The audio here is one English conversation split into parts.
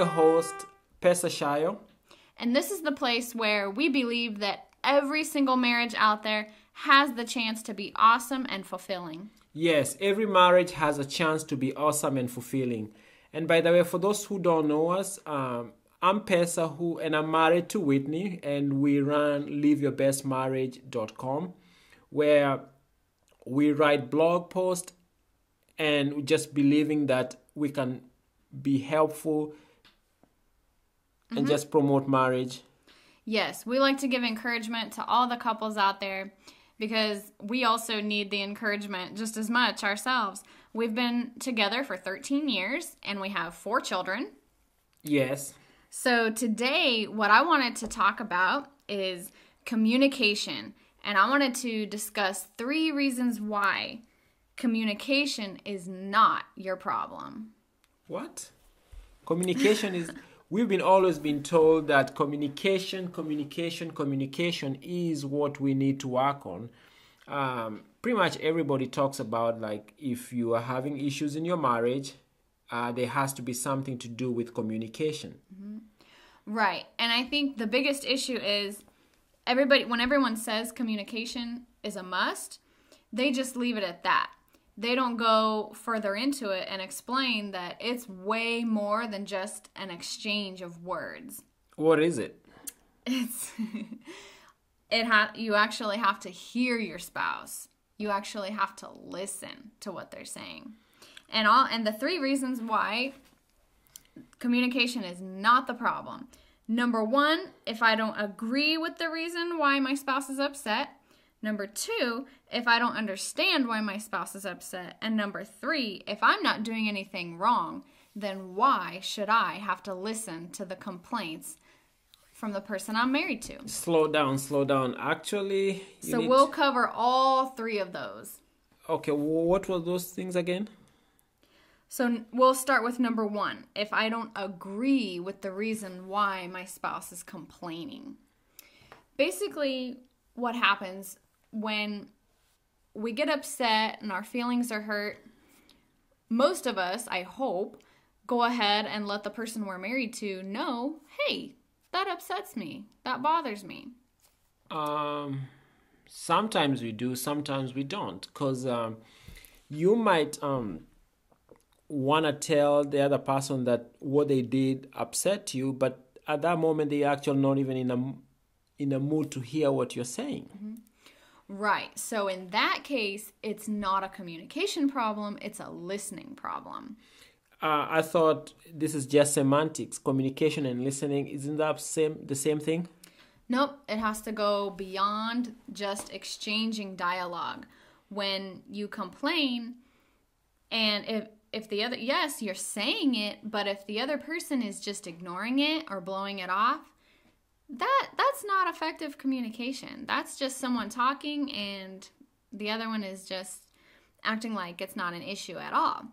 your host, Pesa Shayo. And this is the place where we believe that every single marriage out there has the chance to be awesome and fulfilling. Yes, every marriage has a chance to be awesome and fulfilling. And by the way, for those who don't know us, um, I'm Pesa who and I'm married to Whitney and we run liveyourbestmarriage.com where we write blog posts and we just believing that we can be helpful and mm-hmm. just promote marriage. Yes, we like to give encouragement to all the couples out there because we also need the encouragement just as much ourselves. We've been together for 13 years and we have four children. Yes. So, today, what I wanted to talk about is communication. And I wanted to discuss three reasons why communication is not your problem. What? Communication is we've been always been told that communication, communication, communication is what we need to work on. Um, pretty much everybody talks about like if you are having issues in your marriage, uh, there has to be something to do with communication. Right. And I think the biggest issue is everybody, when everyone says communication is a must, they just leave it at that. They don't go further into it and explain that it's way more than just an exchange of words. What is it? It's it ha- you actually have to hear your spouse. You actually have to listen to what they're saying. And all and the three reasons why communication is not the problem. Number 1, if I don't agree with the reason why my spouse is upset. Number 2, if I don't understand why my spouse is upset. And number 3, if I'm not doing anything wrong, then why should I have to listen to the complaints from the person I'm married to? Slow down, slow down. Actually, you So we'll cover all three of those. okay. What were those things again? So we'll start with number one. If I don't agree with the reason why my spouse is complaining, basically, what happens when we get upset and our feelings are hurt, most of us, I hope, go ahead and let the person we're married to know hey, that upsets me, that bothers me. Um, sometimes we do, sometimes we don't, because um, you might um want to tell the other person that what they did upset you, but at that moment they're actually not even in a in a mood to hear what you're saying. Right. So in that case, it's not a communication problem, it's a listening problem. Uh, I thought this is just semantics. Communication and listening isn't that same the same thing? Nope, it has to go beyond just exchanging dialogue. When you complain, and if if the other yes, you're saying it, but if the other person is just ignoring it or blowing it off, that that's not effective communication. That's just someone talking and the other one is just acting like it's not an issue at all.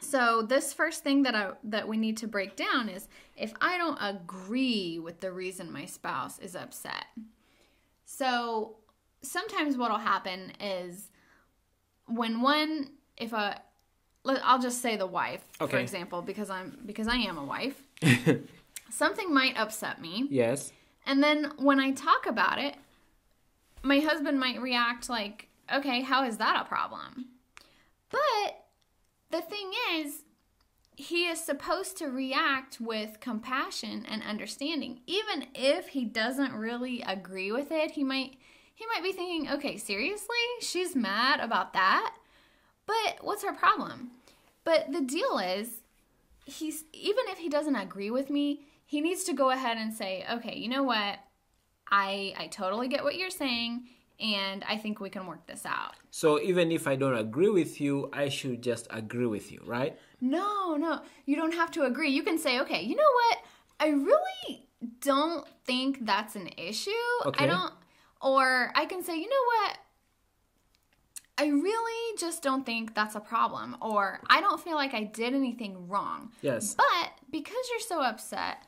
So this first thing that I that we need to break down is if I don't agree with the reason my spouse is upset. So sometimes what'll happen is when one if a I'll just say the wife for example because I'm because I am a wife. something might upset me Yes. and then when I talk about it, my husband might react like, okay, how is that a problem? But the thing is, he is supposed to react with compassion and understanding. Even if he doesn't really agree with it, he might he might be thinking, okay, seriously? She's mad about that? But what's her problem? But the deal is, he's even if he doesn't agree with me, he needs to go ahead and say, "Okay, you know what? I I totally get what you're saying and I think we can work this out." So even if I don't agree with you, I should just agree with you, right? No, no. You don't have to agree. You can say, "Okay, you know what? I really don't think that's an issue. Okay. I don't or I can say, "You know what? I really just don't think that's a problem or I don't feel like I did anything wrong." Yes. But because you're so upset,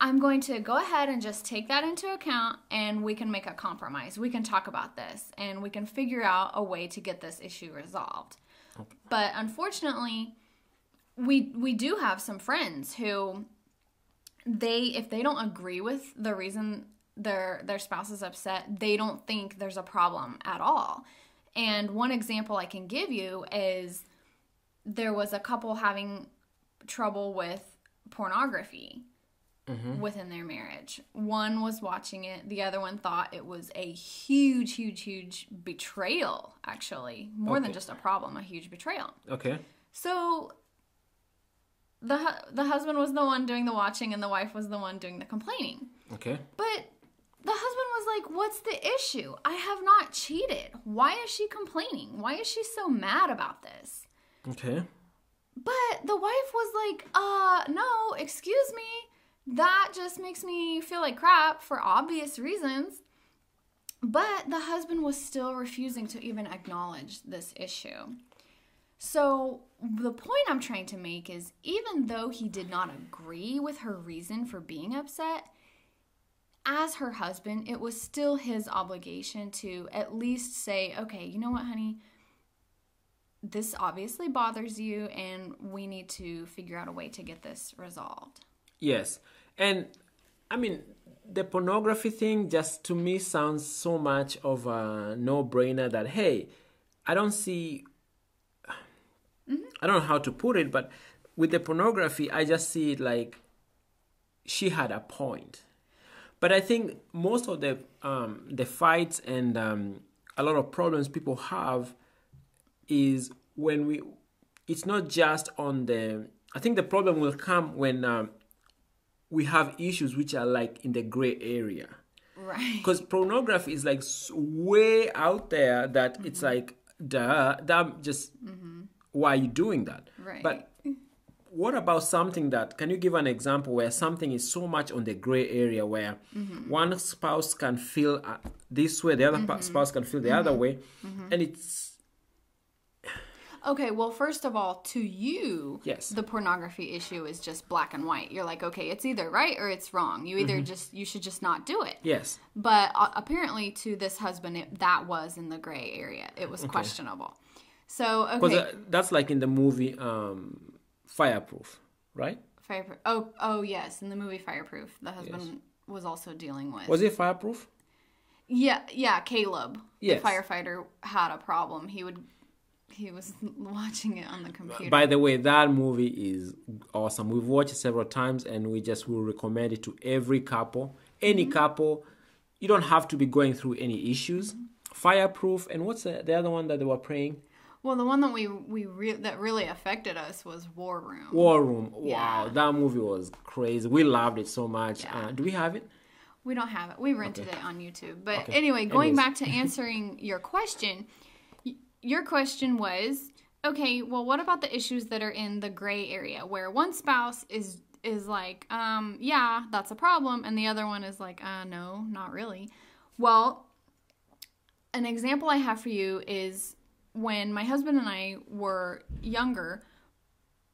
I'm going to go ahead and just take that into account and we can make a compromise. We can talk about this and we can figure out a way to get this issue resolved. But unfortunately, we we do have some friends who they if they don't agree with the reason their their spouse is upset, they don't think there's a problem at all. And one example I can give you is there was a couple having trouble with pornography within their marriage. One was watching it, the other one thought it was a huge, huge, huge betrayal, actually. More than just a problem, a huge betrayal. Okay. So the hu- the husband was the one doing the watching and the wife was the one doing the complaining. Okay. But the husband was like, "What's the issue? I have not cheated. Why is she complaining? Why is she so mad about this?" Okay. But the wife was like, "Uh, no, excuse me. That just makes me feel like crap for obvious reasons." But the husband was still refusing to even acknowledge this issue. So, the point I'm trying to make is even though he did not agree with her reason for being upset, as her husband, it was still his obligation to at least say, okay, you know what, honey? This obviously bothers you, and we need to figure out a way to get this resolved. Yes. And I mean, the pornography thing just to me sounds so much of a no brainer that, hey, I don't see, I don't know how to put it, but with the pornography, I just see it like she had a point. But I think most of the um, the fights and um, a lot of problems people have is when we it's not just on the i think the problem will come when um, we have issues which are like in the gray area Right. because pornography is like way out there that Mm-hmm. it's like duh that just why are you doing that Right. but what about something that can you give an example where something is so much on the gray area where Mm-hmm. one spouse can feel uh, this way the other pa- spouse can feel the other Mm-hmm. way and it's Okay, well, first of all, to you, Yes. the pornography issue is just black and white. You're like, okay, it's either right or it's wrong. You either just you should just not do it. yes But uh, apparently, to this husband, it, that was in the gray area. It was questionable. So because okay, uh, that's like in the movie um fireproof right Fireproof. Oh, oh yes, in the movie Fireproof, the husband was also dealing with. was it fireproof yeah, yeah. Caleb, Yes. the firefighter, had a problem. He would, he was watching it on the computer. By the way, that movie is awesome. We've watched it several times, and we just will recommend it to every couple, any Mm-hmm. couple. You don't have to be going through any issues. Fireproof, and what's the, the other one that they were praying? well, the one that we we re- that really affected us was War Room. War Room. Wow, Yeah. that movie was crazy. We loved it so much. Yeah. Uh, do we have it? We don't have it. We rented it on YouTube. But Okay. anyway, going Anyways. back to answering your question, your question was okay, well, what about the issues that are in the gray area where one spouse is is like, um, yeah, that's a problem, and the other one is like, uh, no, not really. Well, an example I have for you is when my husband and I were younger,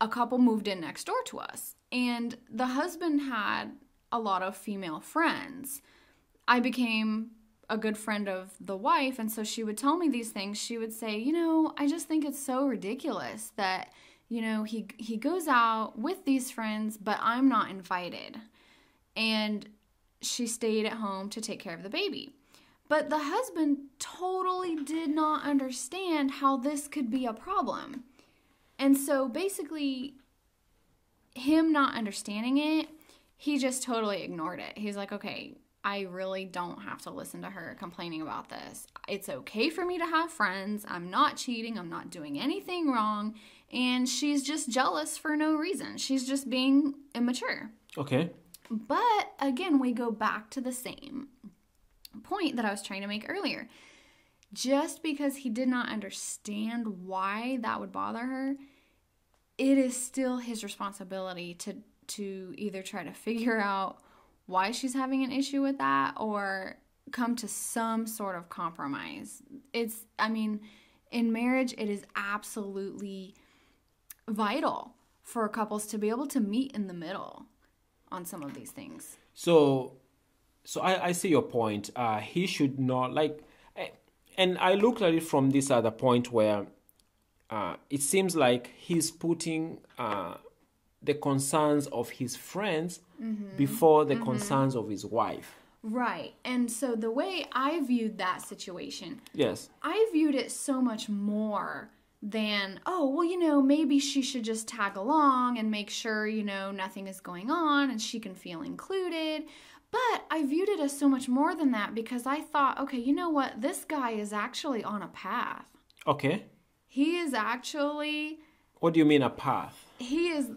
a couple moved in next door to us, and the husband had a lot of female friends. I became a good friend of the wife, and so she would tell me these things. She would say, "You know, I just think it's so ridiculous that you know he he goes out with these friends, but I'm not invited." And she stayed at home to take care of the baby. But the husband totally did not understand how this could be a problem. And so basically, him not understanding it, he just totally ignored it. He's like, okay, I really don't have to listen to her complaining about this. It's okay for me to have friends. I'm not cheating. I'm not doing anything wrong. And she's just jealous for no reason. She's just being immature. Okay. But again, we go back to the same point that I was trying to make earlier. Just because he did not understand why that would bother her, it is still his responsibility to to either try to figure out why she's having an issue with that or come to some sort of compromise. It's I mean, in marriage it is absolutely vital for couples to be able to meet in the middle on some of these things. So, so I, I see your point. Uh, he should not like, eh, and I looked at it from this other point where uh, it seems like he's putting uh, the concerns of his friends before the concerns of his wife. Right. And so the way I viewed that situation, Yes. I viewed it so much more than, oh, well, you know, maybe she should just tag along and make sure, you know, nothing is going on and she can feel included. But I viewed it as so much more than that because I thought, okay, you know what? This guy is actually on a path. Okay. He is actually, What do you mean a path? he is,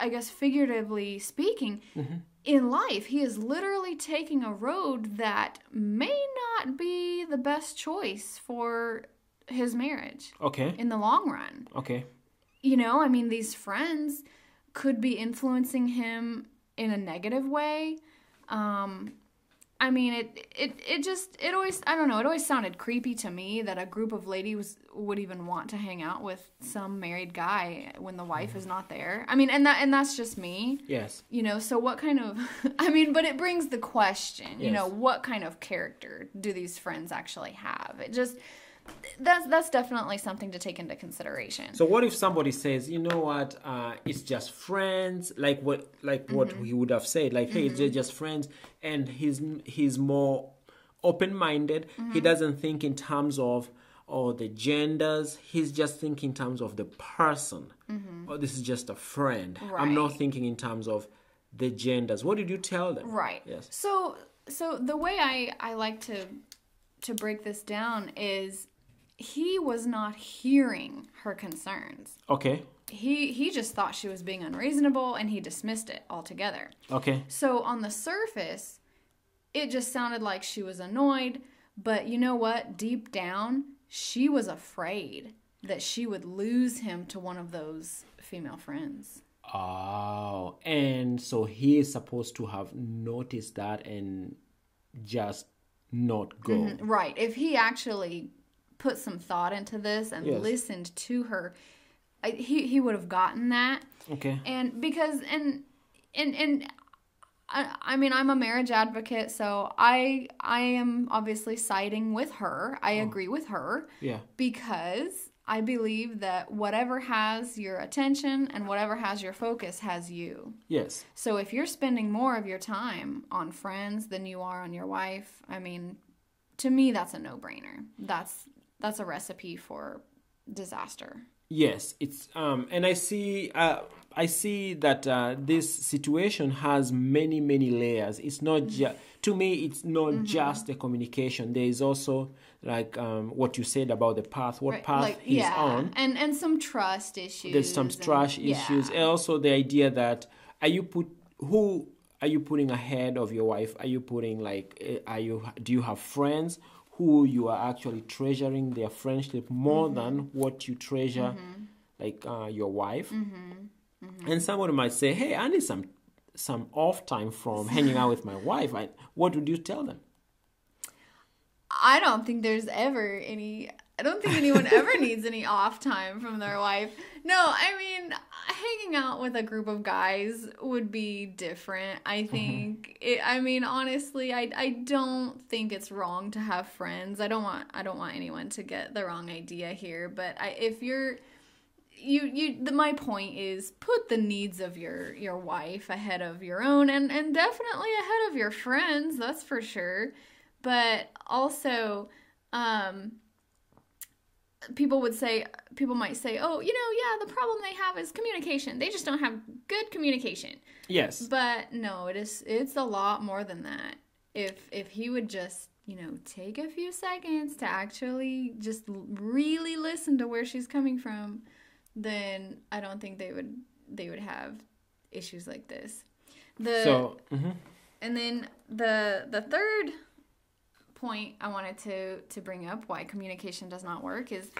I guess, figuratively speaking, in life, he is literally taking a road that may not be the best choice for his marriage Okay. in the long run. Okay. You know, I mean, these friends could be influencing him in a negative way. Um, I mean, it, it, it just, it always, I don't know, it always sounded creepy to me that a group of ladies would even want to hang out with some married guy when the wife is not there. I mean, and that, and that's just me Yes. you know so what kind of i mean but it brings the question yes. you know what kind of character do these friends actually have it just that's that's definitely something to take into consideration So what if somebody says, you know what, uh, it's just friends, like what, like what mm-hmm. he would have said, like, hey, they're mm-hmm. just friends, and he's he's more open-minded. He mm-hmm. doesn't think in terms of or the genders. He's just thinking in terms of the person. Oh, this is just a friend. I'm not thinking in terms of the genders. What did you tell them? right Yes. so so the way i i like to to break this down is he was not hearing her concerns Okay. he he just thought she was being unreasonable and he dismissed it altogether Okay. So on the surface, it just sounded like she was annoyed, but you know what? Deep down, she was afraid that she would lose him to one of those female friends. Oh, and so he is supposed to have noticed that and just not go. Mm-hmm. Right. If he actually put some thought into this and Yes. listened to her, I, he he would have gotten that. Okay. and because and and and I, I mean i'm a marriage advocate so i i am obviously siding with her i oh. agree with her Yeah. because i believe that whatever has your attention and whatever has your focus has you Yes. so if you're spending more of your time on friends than you are on your wife i mean to me that's a no-brainer that's that's a recipe for disaster Yes, it's um, and I see uh, I see that uh, this situation has many many layers. It's not just to me. It's not just the communication. There is also like um, what you said about the path. What Right, path like, he's yeah, on. and and some trust issues. There's some and- yeah. issues. And also the idea that are you put who are you putting ahead of your wife? Are you putting like eh, are you do you have friends who you are actually treasuring their friendship more Mm-hmm. than what you treasure like uh, your wife? Mm-hmm. And somebody might say, "Hey, I need some some off time from hanging out with my wife." I, what would you tell them? I don't think there's ever any. I don't think anyone ever needs any off time from their wife. No, I mean, hanging out with a group of guys would be different. I think. It, I mean, honestly, I I don't think it's wrong to have friends. I don't want I don't want anyone to get the wrong idea here. But I, if you're you you the, my point is put the needs of your your wife ahead of your own and and definitely ahead of your friends that's for sure but also um people would say people might say oh you know yeah the problem they have is communication they just don't have good communication Yes. but no it is it's a lot more than that if if he would just you know take a few seconds to actually just really listen to where she's coming from then i don't think they would they would have issues like this the So. mhm. and then the the third point I wanted to to bring up why communication does not work is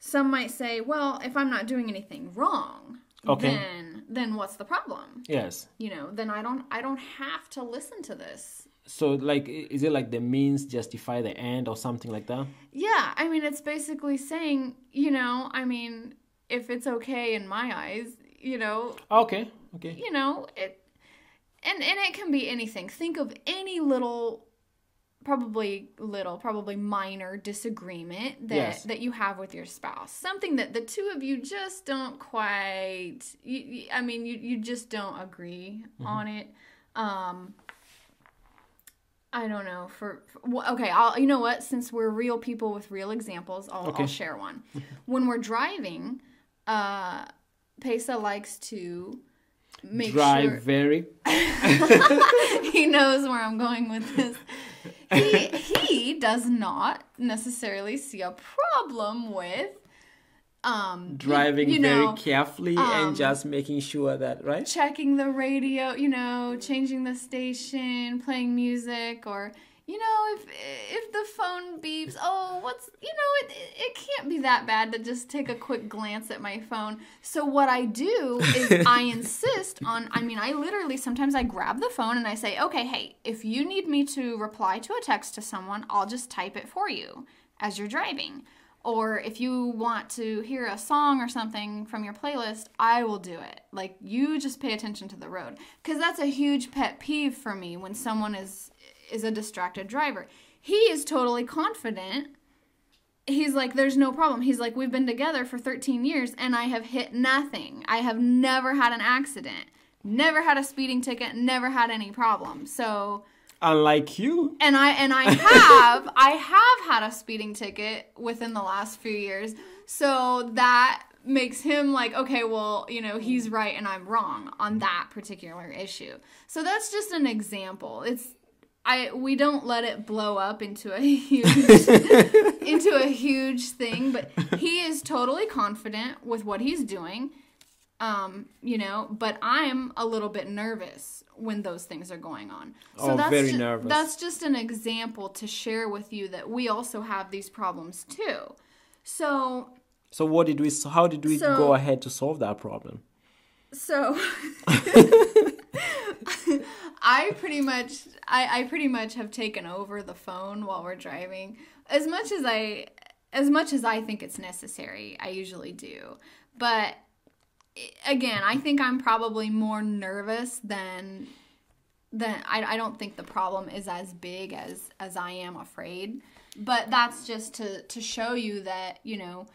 some might say, well, if I'm not doing anything wrong, Okay. then then what's the problem? Yes. You know, then I don't I don't have to listen to this. So, like, is it like the means justify the end or something like that? Yeah, I mean it's basically saying, you know, I mean, if it's okay in my eyes, you know, Okay. Okay. you know it and and it can be anything think of any little probably little, probably minor disagreement that Yes. that you have with your spouse. Something that the two of you just don't quite you, I mean, you you just don't agree on it. Um I don't know for, for okay. I'll you know what? Since we're real people with real examples, I'll, Okay. I'll share one. when we're driving, uh, Pesa likes to make Drive sure very. he knows where I'm going with this. He he does not necessarily see a problem with um Driving you know, very carefully um, and just making sure that right. checking the radio, you know, changing the station, playing music, or you know, if if the phone beeps, oh, what's you know, it it can't be that bad to just take a quick glance at my phone. So what I do is I insist on. I mean, I literally sometimes I grab the phone and I say, okay, hey, if you need me to reply to a text to someone, I'll just type it for you as you're driving. Or if you want to hear a song or something from your playlist, I will do it. Like you just pay attention to the road cuz that's a huge pet peeve for me when someone is is a distracted driver. He is totally confident. He's like there's no problem. He's like we've been together for 13 years and I have hit nothing. I have never had an accident. Never had a speeding ticket, never had any problem. So Unlike you. and I and I have I have had a speeding ticket within the last few years. So that makes him like okay, well, you know, he's right and I'm wrong on that particular issue. So that's just an example. It's I we don't let it blow up into a huge into a huge thing, but he is totally confident with what he's doing. Um, you know, but I'm a little bit nervous when those things are going on. So Oh, that's very ju- nervous. That's just an example to share with you that we also have these problems too. So So what did we? How did we So- go ahead to solve that problem? so I pretty much I, I pretty much have taken over the phone while we're driving. As much as I as much as I think it's necessary, I usually do. But again, I think I'm probably more nervous than than I, I don't think the problem is as big as as I am afraid. But that's just to to show you that, you know,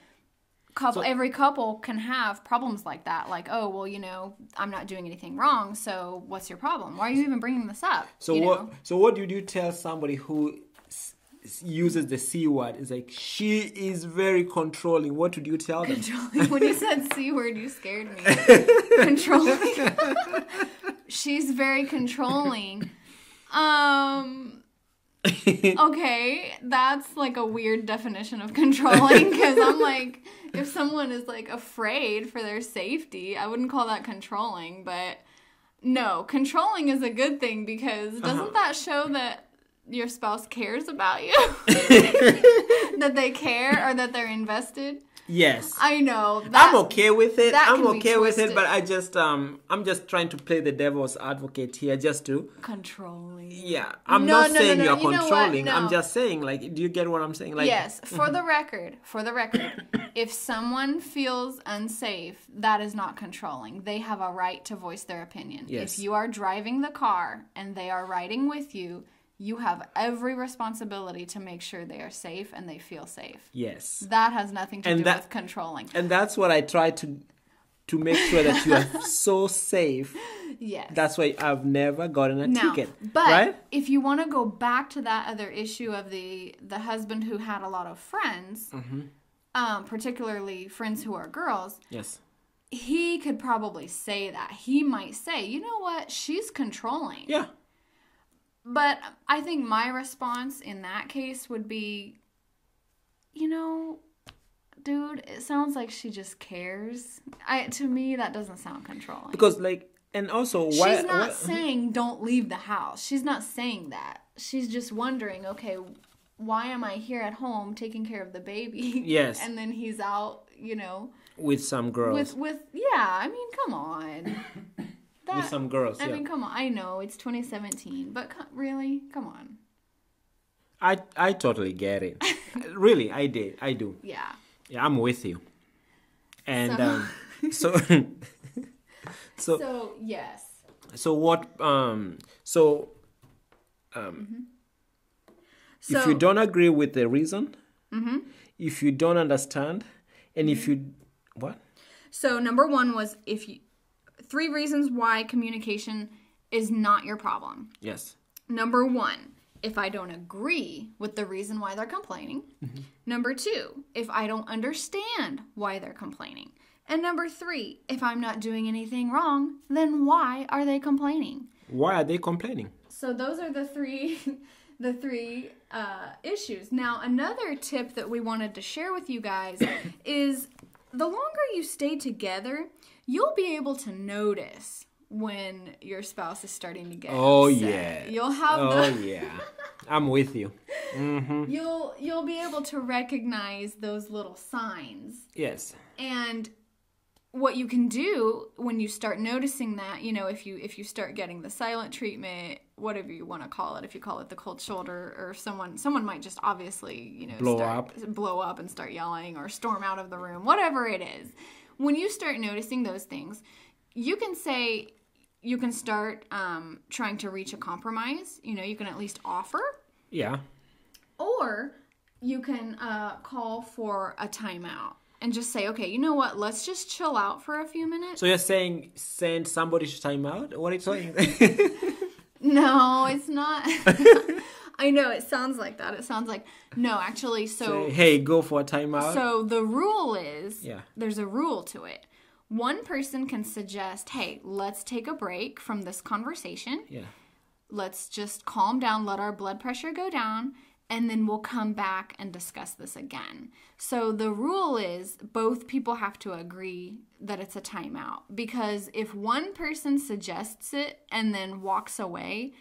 couple So- every couple can have problems like that like oh well you know i'm not doing anything wrong so what's your problem why are you even bringing this up So you what? know? So what did you tell somebody who uses the c word? is like she is very controlling. What would you tell them? controlling when you said c word you scared me controlling she's very controlling um okay that's like a weird definition of controlling because i'm like if someone is like afraid for their safety i wouldn't call that controlling but no controlling is a good thing because uh-huh. doesn't that show that your spouse cares about you? That they care or that they're invested yes. i know that, I'm okay with it. I'm okay with it, but I just um I'm just trying to play the devil's advocate here, just to controlling yeah. I'm No, not no, saying no, you're you controlling. I'm just saying like, do you get what I'm saying? Like, yes, for the record, for the record, if someone feels unsafe, that is not controlling. They have a right to voice their opinion. Yes. If you are driving the car and they are riding with you, you have every responsibility to make sure they are safe and they feel safe. yes, That has nothing to And do that- with controlling. and that's what I try to to make sure that you are so safe. Yes. That's why I've never gotten a Now, ticket. but right? if you want to go back to that other issue of the the husband who had a lot of friends, Mm-hmm. um, particularly friends who are girls, Yes. he could probably say that. He might say, you know what, she's controlling. Yeah. But I think my response in that case would be, you know, dude, it sounds like she just cares. I to me that doesn't sound controlling. Because like, and also why? She's not why- saying don't leave the house. She's not saying that. She's just wondering, okay, why am I here at home taking care of the baby? Yes. and then he's out, you know, with some girls. with with yeah. I mean, come on. That, with some girls. I yeah. mean, come on. I know it's 2017, but co- really, come on. I I totally get it. really, I did. I do. Yeah. Yeah, I'm with you. And So- um, so so So yes. so what um so um if So- you don't agree with the reason, Mhm. if you don't understand, and if you what? So number one was if you three reasons why communication is not your problem. Yes. Number one, if I don't agree with the reason why they're complaining. Number two, if I don't understand why they're complaining. And number three, if I'm not doing anything wrong, then why are they complaining? Why are they complaining? So those are the three the three uh, issues. Now another tip that we wanted to share with you guys is the longer you stay together, you'll be able to notice when your spouse is starting to get Oh upset. yeah. You'll have Oh the yeah. I'm with you. Mm-hmm. you'll you'll be able to recognize those little signs Yes. and what you can do when you start noticing that you know if you if you start getting the silent treatment whatever you want to call it if you call it the cold shoulder or someone someone might just obviously you know Blow start, up. blow up and start yelling or storm out of the room whatever it is when you start noticing those things you can say you can start um, trying to reach a compromise you know you can at least offer Yeah. or you can uh, call for a timeout and just say, okay, you know what? Let's just chill out for a few minutes. So you're saying send somebody to timeout? What are you saying? no, it's not. I know it sounds like that. It sounds like no, actually. So, hey, go for a timeout. so the rule is Yeah. there's a rule to it. One person can suggest, hey, let's take a break from this conversation. yeah. let's just calm down, let our blood pressure go down, and then we'll come back and discuss this again. So the rule is both people have to agree that it's a timeout because if one person suggests it and then walks away,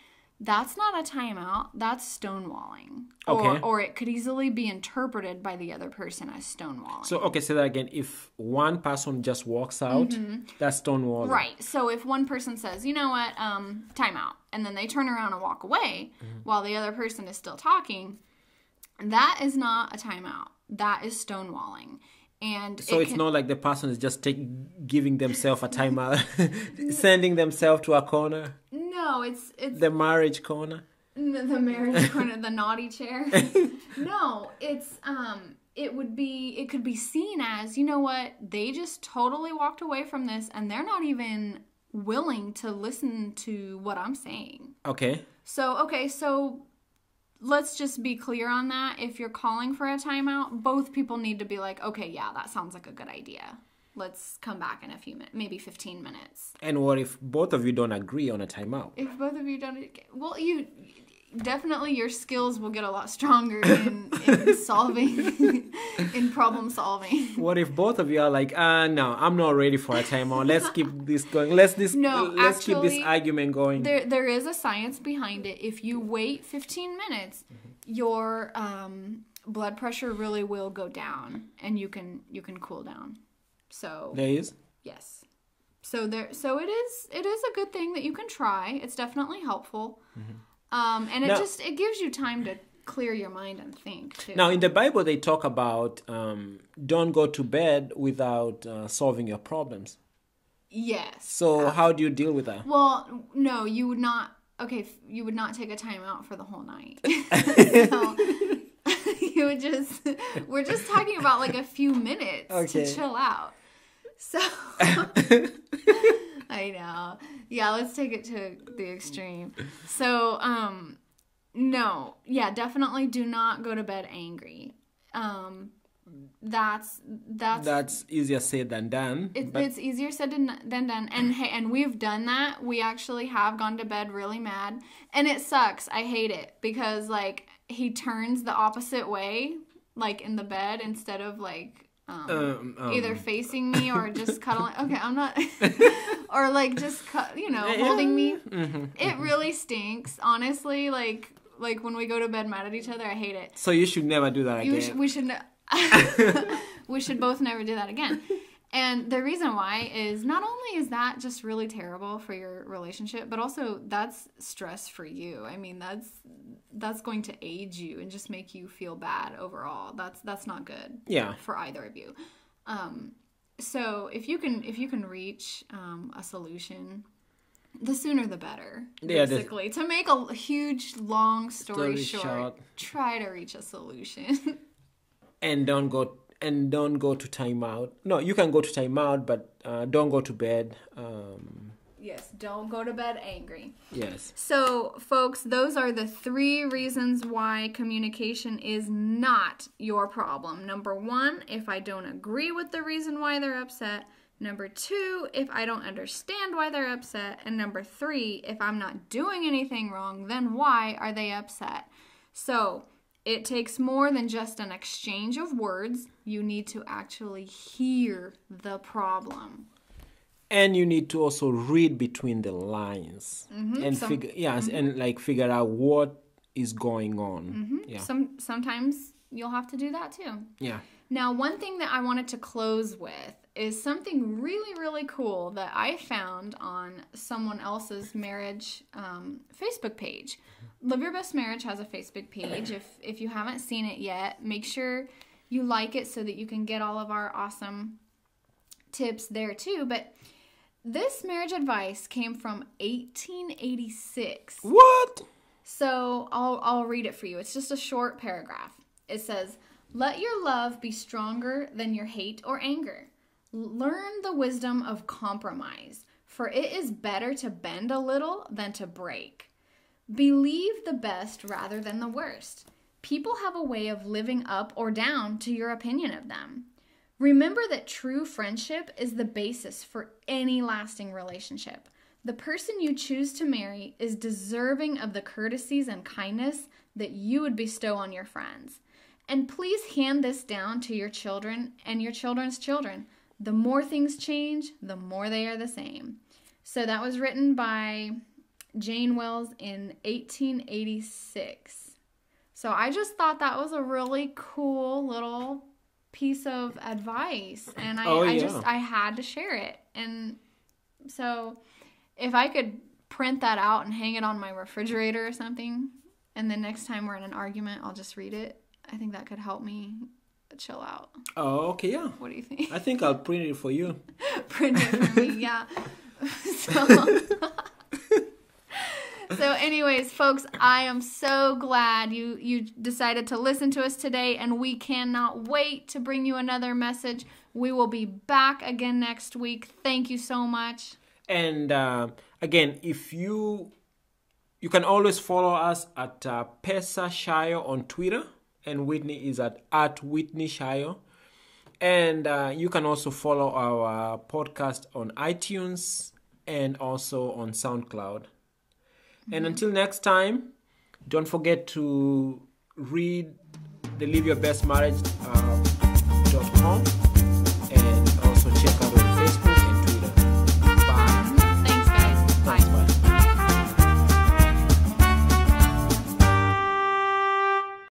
that's not a timeout, that's stonewalling. Or, Okay. or it could easily be interpreted by the other person as stonewalling. So okay, say that again. If one person just walks out, that's stonewall. Mm-hmm. Right. So if one person says, you know what, um, timeout, and then they turn around and walk away Mm-hmm. while the other person is still talking, that is not a timeout. That is stonewalling. And So it it's can- not like the person is just take, giving themselves a timeout, sending themselves to a corner, no, it's it's the marriage corner. the the marriage corner, the naughty chair. no, it's um it would be it could be seen as, you know what, they just totally walked away from this and they're not even willing to listen to what I'm saying. Okay. So, okay, so let's just be clear on that. If you're calling for a timeout, both people need to be like, okay, yeah, that sounds like a good idea. Let's come back in a few minutes, maybe 15 minutes. And what if both of you don't agree on a timeout? If both of you don't, well, you definitely your skills will get a lot stronger in, in solving, in problem solving. What if both of you are like, uh no, I'm not ready for a timeout. Let's keep this going. Let's this No, let's keep this argument going. There, there is a science behind it. If you wait 15 minutes, your um, blood pressure really will go down, and you can you can cool down. So There is. yes, so there, so it is it is a good thing that you can try. It's definitely helpful, um, and it Now- just it gives you time to clear your mind and think too. Now in the Bible they talk about um, don't go to bed without uh, solving your problems. yes. So how do you deal with that? Well, no, you would not. Okay, you would not take a time out for the whole night. so, you would just. We're just talking about like a few minutes Okay. to chill out. So. I know. Yeah, let's take it to the extreme. So, um, no, yeah, definitely do not go to bed angry. Um, that's that's That's easier said than done. it, it's easier said than, than done and hey and we've done that we actually have gone to bed really mad and it sucks i hate it because like he turns the opposite way like in the bed instead of like um, um, um, either facing me or just cuddling okay i'm not or like just cu- you know Yeah. holding me mhm. it really stinks honestly like like when we go to bed mad at each other i hate it So you should never do that again. sh- we should ne- we should both never do that again. And the reason why is not only is that just really terrible for your relationship, but also that's stress for you. I mean, that's that's going to age you and just make you feel bad overall. That's that's not good yeah. for either of you. Um, so if you can if you can reach um, a solution the sooner the better. Yeah, Basically, to make a huge long story, Story short, short. try to reach a solution. and don't go and don't go to timeout. No, you can go to timeout, but uh, don't go to bed. Um, yes, don't go to bed angry. yes. So, folks, those are the three reasons why communication is not your problem. Number one, if I don't agree with the reason why they're upset. Number two, if I don't understand why they're upset. And number three, if I'm not doing anything wrong, then why are they upset? So, it takes more than just an exchange of words. You need to actually hear the problem. And you need to also read between the lines mm-hmm. and Some- figure yes, mm-hmm. and like figure out what is going on. Mm-hmm. Yeah. Some sometimes you'll have to do that too. Yeah. Now, one thing that I wanted to close with is something really, really cool that I found on someone else's marriage um, Facebook page. Live Your Best Marriage has a Facebook page. If if you haven't seen it yet, make sure you like it so that you can get all of our awesome tips there too. But this marriage advice came from 1886. What? So I'll I'll read it for you. It's just a short paragraph. It says, "Let your love be stronger than your hate or anger. Learn the wisdom of compromise, for it is better to bend a little than to break. Believe the best rather than the worst. People have a way of living up or down to your opinion of them. Remember that true friendship is the basis for any lasting relationship. The person you choose to marry is deserving of the courtesies and kindness that you would bestow on your friends. And please hand this down to your children and your children's children. The more things change, the more they are the same. So that was written by Jane Wells in 1886. So I just thought that was a really cool little piece of advice and I, Oh, I just I had to share it. And so if I could print that out and hang it on my refrigerator or something, and then next time we're in an argument, I'll just read it. I think that could help me chill out. Oh, okay, yeah. What do you think? I think I'll print it for you. print it for me, yeah. So anyways, folks, I am so glad you you decided to listen to us today and we cannot wait to bring you another message. We will be back again next week. Thank you so much. And uh, again, if you you can always follow us at uh, Pesa Shire on Twitter, and Whitney is at at Whitney Shire. And uh, you can also follow our podcast on iTunes and also on SoundCloud. And until next time, don't forget to read the Live Your Best Marriage uh, com